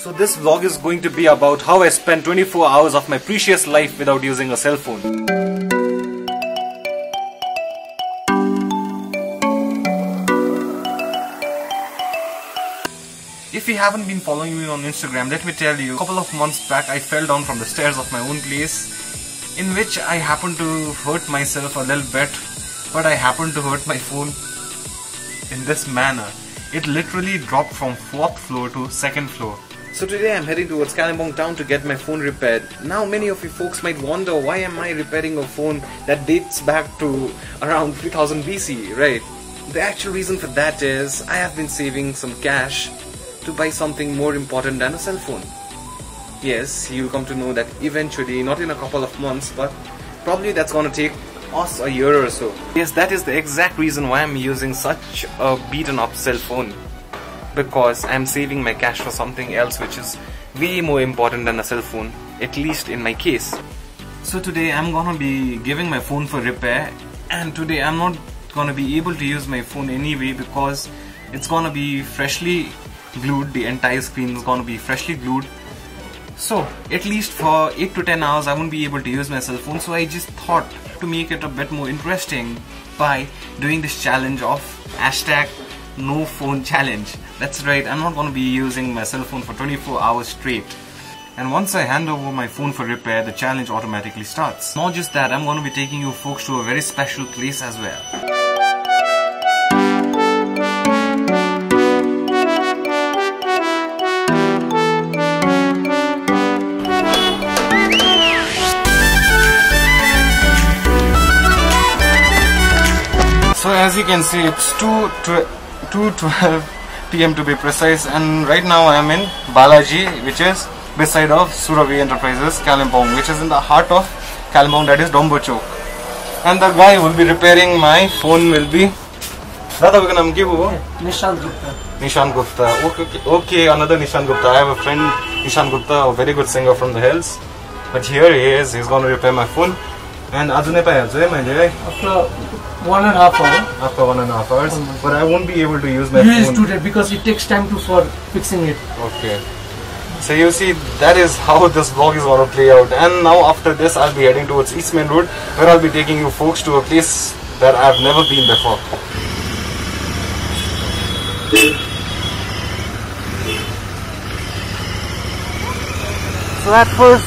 So this vlog is going to be about how I spent 24 hours of my precious life without using a cell phone. If you haven't been following me on Instagram, let me tell you, a couple of months back I fell down from the stairs of my own place in which I happened to hurt myself a little bit but I happened to hurt my phone in this manner. It literally dropped from 4th floor to 2nd floor. So today I'm heading towards Kalimpong town to get my phone repaired. Now many of you folks might wonder why am I repairing a phone that dates back to around 3000 BC, right? The actual reason for that is I have been saving some cash to buy something more important than a cell phone. Yes, you'll come to know that eventually, not in a couple of months, but probably that's gonna take us a year or so. Yes, that is the exact reason why I'm using such a beaten up cell phone. Because I'm saving my cash for something else which is way more important than a cell phone, at least in my case. So today I'm gonna be giving my phone for repair and today I'm not gonna be able to use my phone anyway because it's gonna be freshly glued, the entire screen is gonna be freshly glued. So at least for 8 to 10 hours I won't be able to use my cell phone. So I just thought to make it a bit more interesting by doing this challenge of hashtag no phone challenge that's right I'm not gonna be using my cell phone for 24 hours straight. And once I hand over my phone for repair the challenge automatically starts. Not just that I'm gonna be taking you folks to a very special place as well. So as you can see it's 2 2.12 pm to be precise and right now I am in Balaji which is beside of Suravi Enterprises Kalimpong which is in the heart of Kalimpong that is Dombo Chowk. And the guy who will be repairing my phone will be Dada ka naam ki wo? Nishant Gupta. Nishan Gupta. Okay, okay, okay, another Nishan Gupta. I have a friend Nishan Gupta, a very good singer from the hills. But here he is, he's going to repair my phone. And नै पाइहाल्छु है मैले है After one and a half hour, after one and a half hours. One month. But I won't be able to use my you used phone. to that because it takes time to for fixing it. Okay. So you see, that is how this vlog is going to play out. And now after this, I'll be heading towards East Main Road, where I'll be taking you folks to a place that I've never been before. So at first,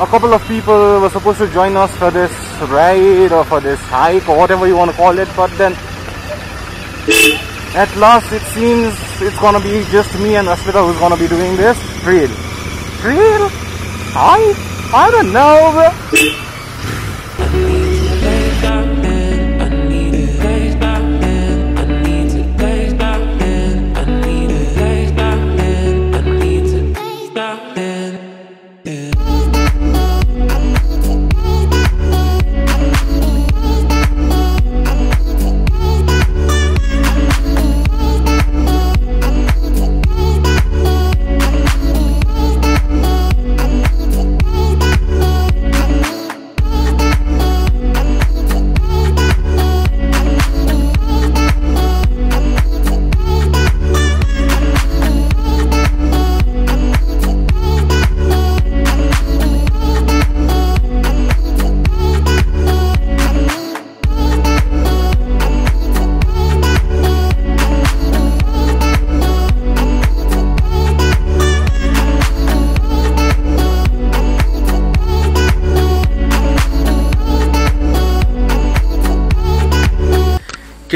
a couple of people were supposed to join us for this ride or for this hike or whatever you want to call it, but then at last it seems it's gonna be just me and Ashmita who's gonna be doing this trail. Trail? I? I don't know.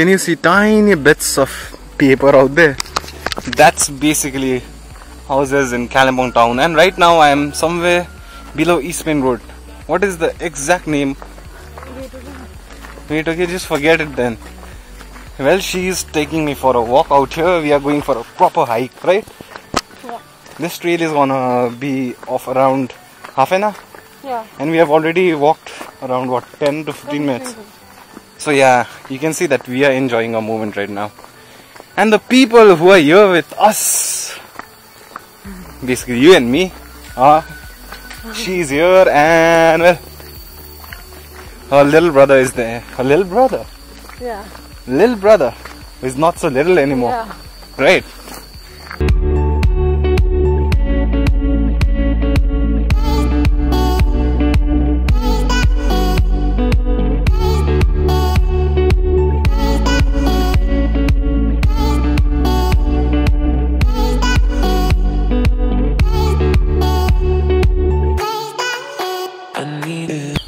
Can you see tiny bits of paper out there? That's basically houses in Kalimpong town and right now I am somewhere below East Main Road. What is the exact name? Wait, okay, just forget it then. Well, she is taking me for a walk out here. We are going for a proper hike, right? Yeah. This trail is gonna be of around half an hour Yeah. and we have already walked around what 10 to 15 minutes. So yeah, you can see that we are enjoying our moment right now. And the people who are here with us, basically you and me, are she's here and well, her little brother is there. Her little brother, Yeah. little brother, is not so little anymore, Yeah. right?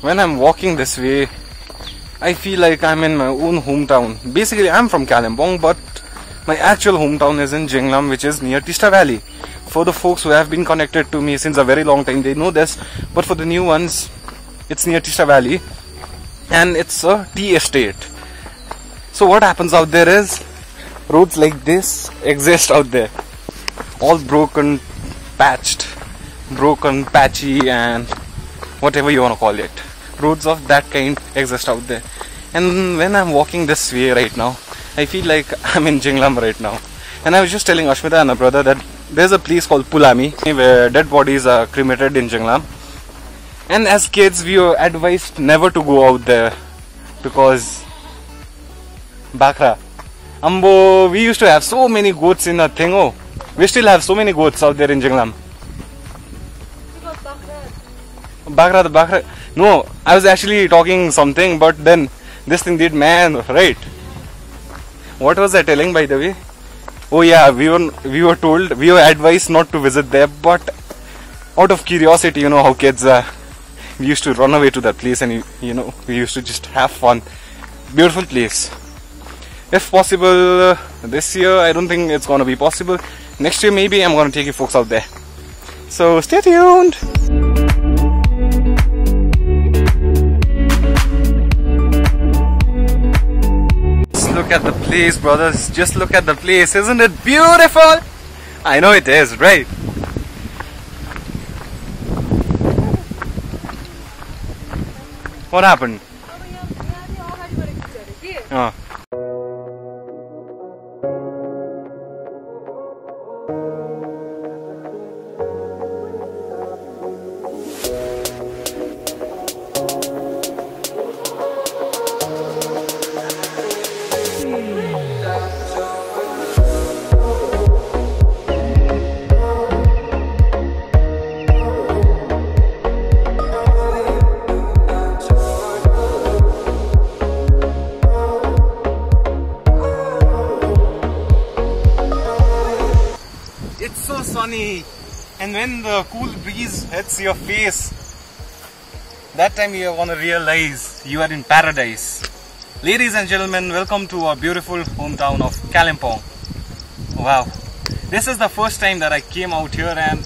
When I'm walking this way, I feel like I'm in my own hometown. Basically, I'm from Kalimpong, but my actual hometown is in Jinglam, which is near Tista Valley. For the folks who have been connected to me since a very long time, they know this. But for the new ones, it's near Tista Valley, and it's a tea estate. So what happens out there is roads like this exist out there, all broken, patched, broken, patchy, and whatever you want to call it. Roads of that kind exist out there. And when I'm walking this way right now, I feel like I'm in Jinglam right now. And I was just telling Ashmita and her brother that there's a place called Pulami where dead bodies are cremated in Jinglam. And as kids, we were advised never to go out there because Bakra. Ambo, we used to have so many goats in a thing. Oh, we still have so many goats out there in Jinglam. Bakra, the Bakra. No, I was actually talking something, but then this thing did man, right? What was I telling, by the way? Oh yeah, we were we were told we were advised not to visit there, but out of curiosity, you know how kids are. We used to run away to that place, and you, you know we used to just have fun. Beautiful place. If possible, this year I don't think it's gonna be possible. Next year maybe I'm gonna take you folks out there. So stay tuned. Look at the place, brothers. Just look at the place. Isn't it beautiful? I know it is, right? What happened? Oh. When the cool breeze hits your face, that time you're gonna realize you are in paradise. Ladies and gentlemen, welcome to our beautiful hometown of Kalimpong. Wow, this is the first time that I came out here, and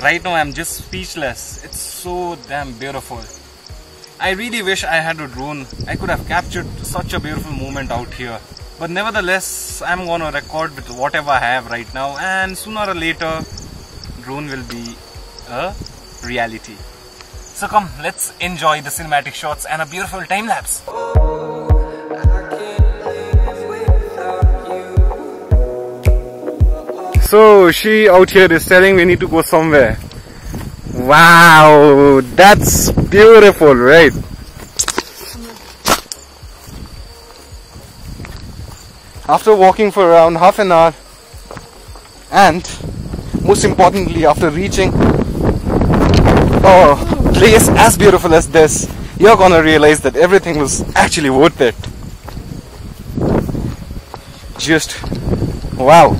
right now I'm just speechless. It's so damn beautiful. I really wish I had a drone. I could have captured such a beautiful moment out here. But nevertheless, I'm gonna record with whatever I have right now, and sooner or later, drone will be a reality. So come, let's enjoy the cinematic shots and a beautiful time lapse. So she out here is telling we need to go somewhere. Wow, that's beautiful, right? After walking for around half an hour, and most importantly, after reaching oh, a place as beautiful as this, you're gonna realize that everything was actually worth it. Just wow.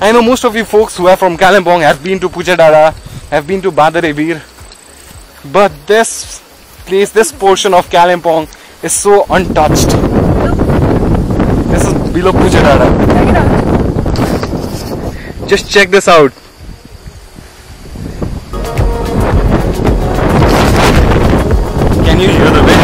I know most of you folks who are from Kalimpong have been to Pujadara, have been to Badarebir, but this place, this portion of Kalimpong is so untouched. This is below Pujadara. Just check this out. Can you hear the wind?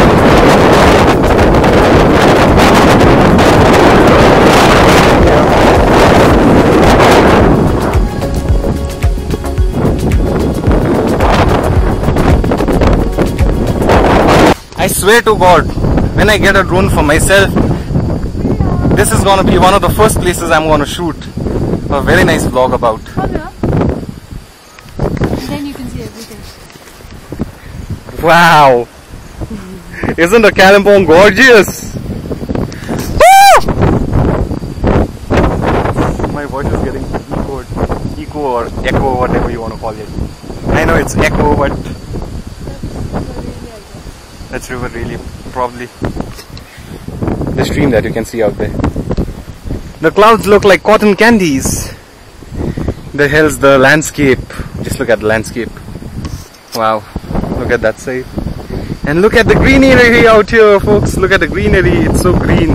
I swear to God, when I get a drone for myself, this is gonna be one of the first places I'm gonna shoot a very nice vlog about. Oh, and then you can see everything. Wow! Isn't the Kalimpong gorgeous? My voice is getting echoed, echo or echo, whatever you want to call it. I know it's echo, but that's river really probably the stream that you can see out there. The clouds look like cotton candies. The hills, the landscape. Just look at the landscape. Wow. Look at that side. And look at the greenery out here, folks. Look at the greenery. It's so green.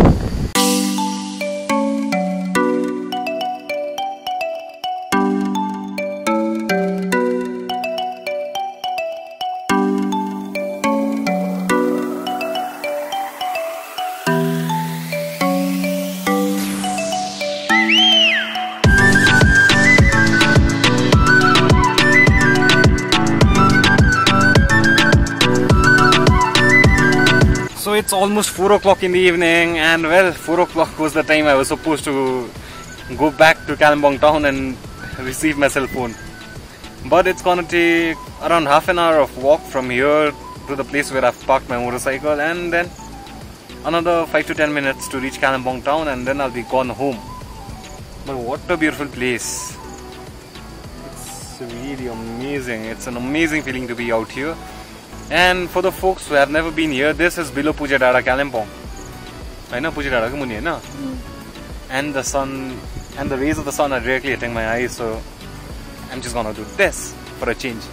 Almost 4 o'clock in the evening, and well, 4 o'clock was the time I was supposed to go back to Kalimpong town and receive my cell phone. But it's gonna take around half an hour of walk from here to the place where I've parked my motorcycle, and then another 5 to 10 minutes to reach Kalimpong town, and then I'll be gone home. But what a beautiful place! It's really amazing. It's an amazing feeling to be out here. And for the folks who have never been here, this is below Puja Dara Kalimpong. I know Puja Dara muni na. Hmm. And the sun and the rays of the sun are directly hitting my eyes, so I'm just gonna do this for a change.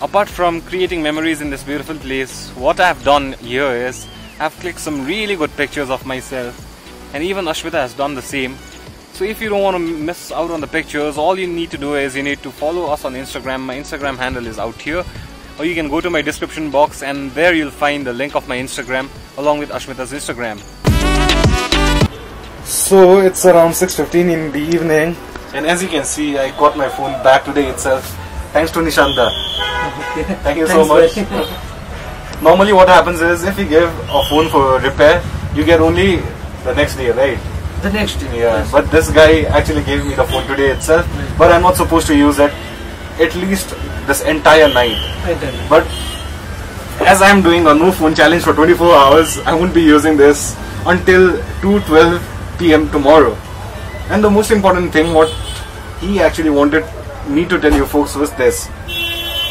Apart from creating memories in this beautiful place, what I've done here is I've clicked some really good pictures of myself, and even Ashmita has done the same. So if you don't want to miss out on the pictures, all you need to do is you need to follow us on Instagram. My Instagram handle is out here, or you can go to my description box and there you'll find the link of my Instagram along with Ashmita's Instagram. So it's around 6:15 in the evening, and as you can see, I got my phone back today itself, thanks to Nishanda. Thank you so much. Normally, what happens is if you give a phone for repair, you get only the next day, right? The next day. Yeah, but this guy actually gave me the phone today itself, but I'm not supposed to use it at least this entire night. I tell you. But as I'm doing a no phone challenge for 24 hours, I won't be using this until 2:12 p.m. tomorrow. And the most important thing, what he actually wanted me to tell you folks was this: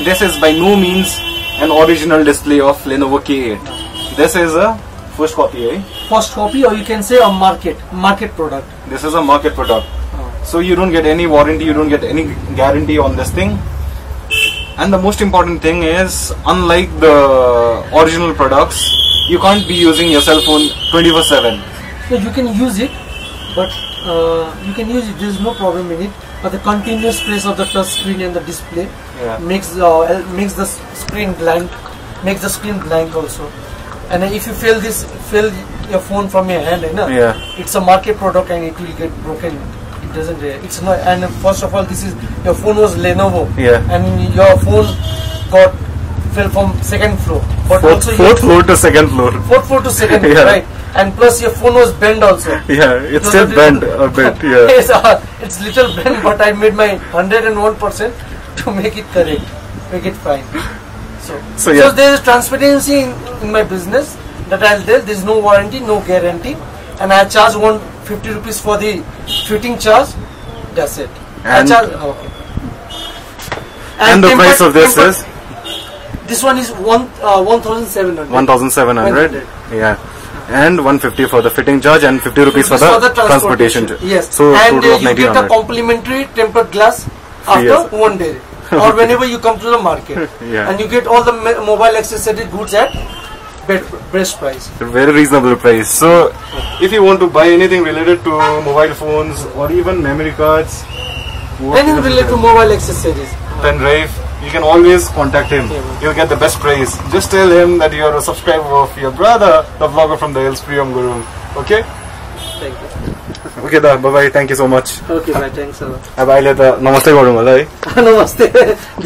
this is by no means an original display of Lenovo K8. This is a first copy, eh? First copy, or you can say a market market product. This is a market product. So you don't get any warranty, you don't get any guarantee on this thing. And the most important thing is, unlike the original products, you can't be using your cell phone 24 7. So you can use it, but uh, you can use it. There is no problem in it. But the continuous press of the touch screen and the display Yeah. makes uh, makes the screen blank, makes the screen blank also. And if you fail this, fail your phone from your hand, you know, Yeah. it's a market product and it will get broken. It doesn't. It's not. And first of all, this is your phone was Lenovo. Yeah. And your phone got fell from second floor. But Fourth, also fourth floor to second floor. fourth floor to second Yeah. floor, right? And plus your phone was bent also. Yeah, it's No, still bent a bit. Yeah. yes, uh, it's little bent, but I made my hundred and one percent to make it correct, make it fine. So, So, yeah. there is transparency in, in my business that I'll tell. There's no warranty, no guarantee, and I charge one fifty rupees for the fitting charge. That's it. And- charge, okay. And the tempered- price of this tempered- is This one is one uh, one thousand seven hundred. 1700. Yeah. And 150 for the fitting charge and 50 rupees for the, transportation. Yes, So and total uh, you get a complimentary tempered glass after Yes. one day, or whenever you come to the market, Yeah. and you get all the mobile accessory goods at best price. very reasonable price. So, if you want to buy anything related to mobile phones or even memory cards, Anything related to mobile accessories. pen drive, you can always contact him. You'll get the best price. Just tell him that you're a subscriber of your brother, the vlogger from the Hills, Priyam Gurung. Okay? Thank you. Okay, da. Bye bye. Thank you so much. Okay, bye. Thanks a lot. अब अहिले त नमस्ते गरौँ होला है Namaste.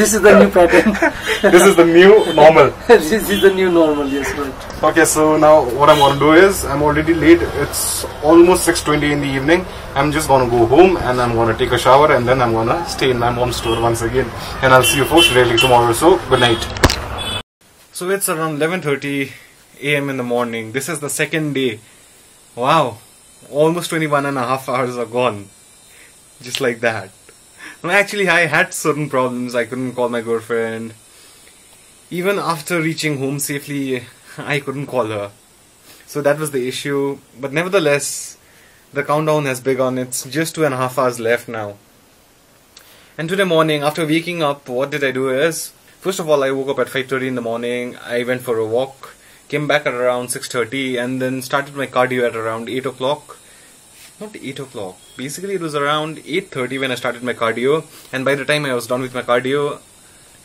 this is the new pattern. This is the new normal. this is the new normal. Yes, right. Okay, so now what I'm gonna do is I'm already late. It's almost 6:20 in the evening. I'm just gonna go home and I'm gonna take a shower and then I'm gonna stay in my mom's store once again. And I'll see you folks really tomorrow. So good night. So it's around 11:30 a.m. in the morning. This is the second day. Wow, almost 21 and a half hours are gone, just like that. No, actually, I had certain problems. I couldn't call my girlfriend. Even after reaching home safely, I couldn't call her. So that was the issue. But nevertheless, the countdown has begun. It's just two and a half hours left now. And today morning, after waking up, what did I do is, First of all, I woke up at 5:30 in the morning. I went for a walk, came back at around 6:30, and then started my cardio at around 8 o'clock. Not 8 o'clock. Basically, it was around 8:30 when I started my cardio, and by the time I was done with my cardio,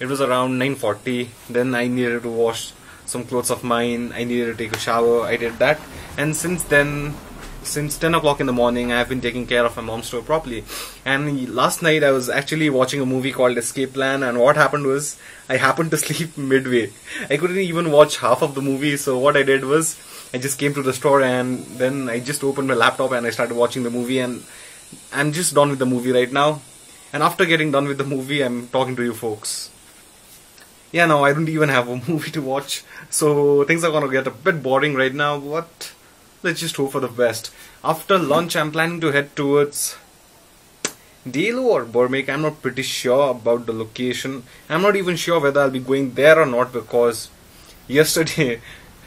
it was around 9:40. Then I needed to wash some clothes of mine. I needed to take a shower. I did that, and since then since 10 o'clock in the morning, I have been taking care of my mom's store properly. And last night, I was actually watching a movie called Escape Plan, and what happened was I happened to sleep midway. I couldn't even watch half of the movie, so what I did was I just came to the store and then I just opened my laptop and I started watching the movie, and I'm just done with the movie right now. And after getting done with the movie, I'm talking to you folks. Yeah, no, I don't even have a movie to watch, so things are gonna get a bit boring right now, but let's just hope for the best. After lunch, I'm planning to head towards Deolo or Burmiok. I'm not pretty sure about the location. I'm not even sure whether I'll be going there or not because yesterday,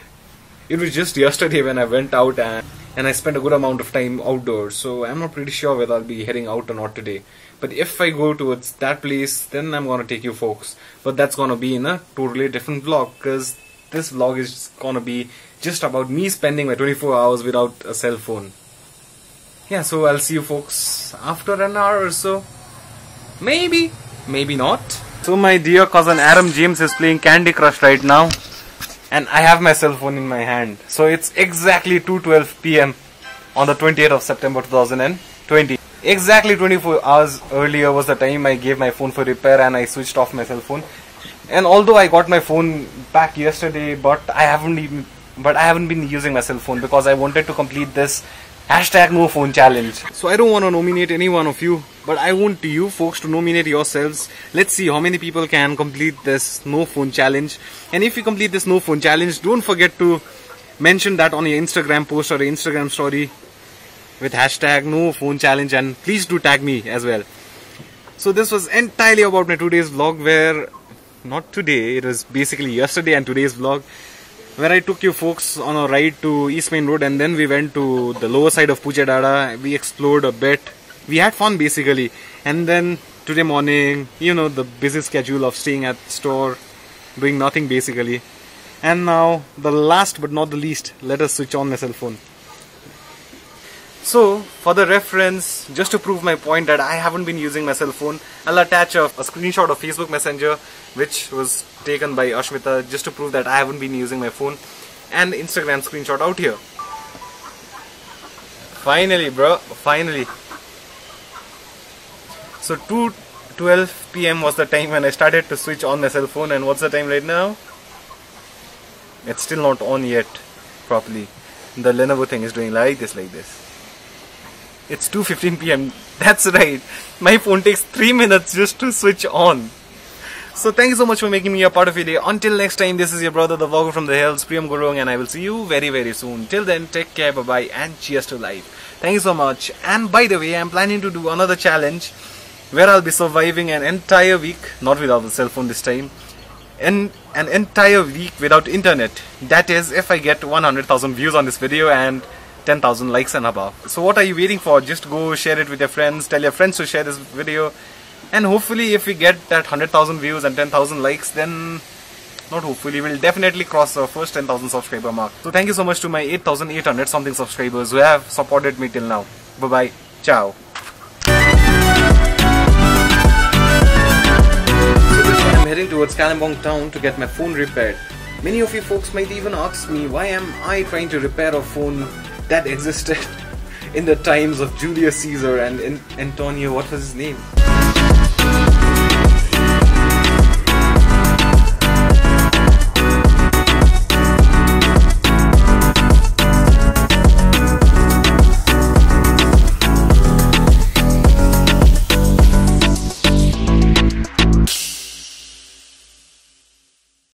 it was just yesterday when I went out and, and I spent a good amount of time outdoors. So I'm not pretty sure whether I'll be heading out or not today. But if I go towards that place, then I'm gonna take you folks. But that's gonna be in a totally different vlog because this vlog is gonna be just about me spending my 24 hours without a cell phone. Yeah, so I'll see you folks after an hour or so. Maybe, maybe not. So my dear cousin Adam James is playing Candy Crush right now. And I have my cell phone in my hand. So it's exactly 2.12 pm on the 28th of September 2020. Exactly 24 hours earlier was the time I gave my phone for repair and I switched off my cell phone. And although I got my phone back yesterday, but I haven't even but I haven't been using my cell phone because I wanted to complete this hashtag no phone challenge. So I don't want to nominate any one of you, but I want you folks to nominate yourselves. Let's see how many people can complete this no phone challenge. And if you complete this no phone challenge, don't forget to mention that on your Instagram post or Instagram story with hashtag no phone challenge and please do tag me as well. So this was entirely about my today's vlog where not today, it was basically yesterday and today's vlog where I took you folks on a ride to East Main Road and then we went to the lower side of Pooja Dada. We explored a bit. We had fun basically. And then today morning, you know, the busy schedule of staying at store, doing nothing basically. And now, the last but not the least, let us switch on my cell phone. So, for the reference, just to prove my point that I haven't been using my cell phone, I'll attach a, a screenshot of Facebook Messenger which was taken by Ashmita just to prove that I haven't been using my phone and Instagram screenshot out here. Finally bro, finally. So 2.12 pm was the time when I started to switch on my cell phone and what's the time right now? It's still not on yet properly. The Lenovo thing is doing like this, like this. It's 2.15 pm. That's right. My phone takes 3 minutes just to switch on. So thank you so much for making me a part of your day. Until next time, this is your brother, the vlogger from the hills, Priyam Gurung, and I will see you very very soon. Till then, take care, bye bye, and cheers to life. Thank you so much. And by the way, I'm planning to do another challenge where I'll be surviving an entire week, not without the cell phone this time, in an entire week without internet. That is, if I get 100,000 views on this video and 10,000 likes and above. So what are you waiting for? Just go share it with your friends, tell your friends to share this video and hopefully if we get that 100,000 views and 10,000 likes then not hopefully we'll definitely cross the first 10,000 subscriber mark. So thank you so much to my 8,800 something subscribers who have supported me till now. Bye bye. Ciao. I'm heading towards Kalimpong town to get my phone repaired. Many of you folks might even ask me why am I trying to repair a phone that existed in the times of Julius Caesar and Antonio, what was his name?